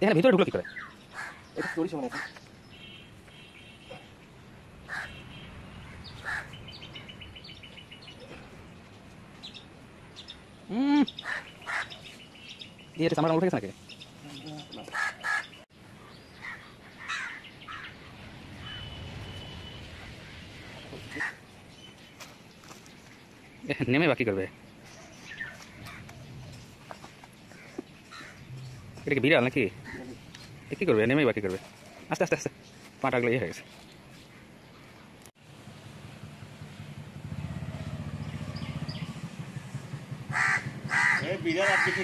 এখানে ভিতরে ঢুকলো কি করে এটা চড়িস মনে আছে হুম এটা সামনে উঠে গেছে নাকি এ, নেমে বাকি করবে এটা কি বিড়াল নাকি এ কি করবে নেমেই বাকি করবে আস্তে আস্তে আস্তে পাটা গেলে ইয়ে হয়ে গেছে বিড়াল আপনি কি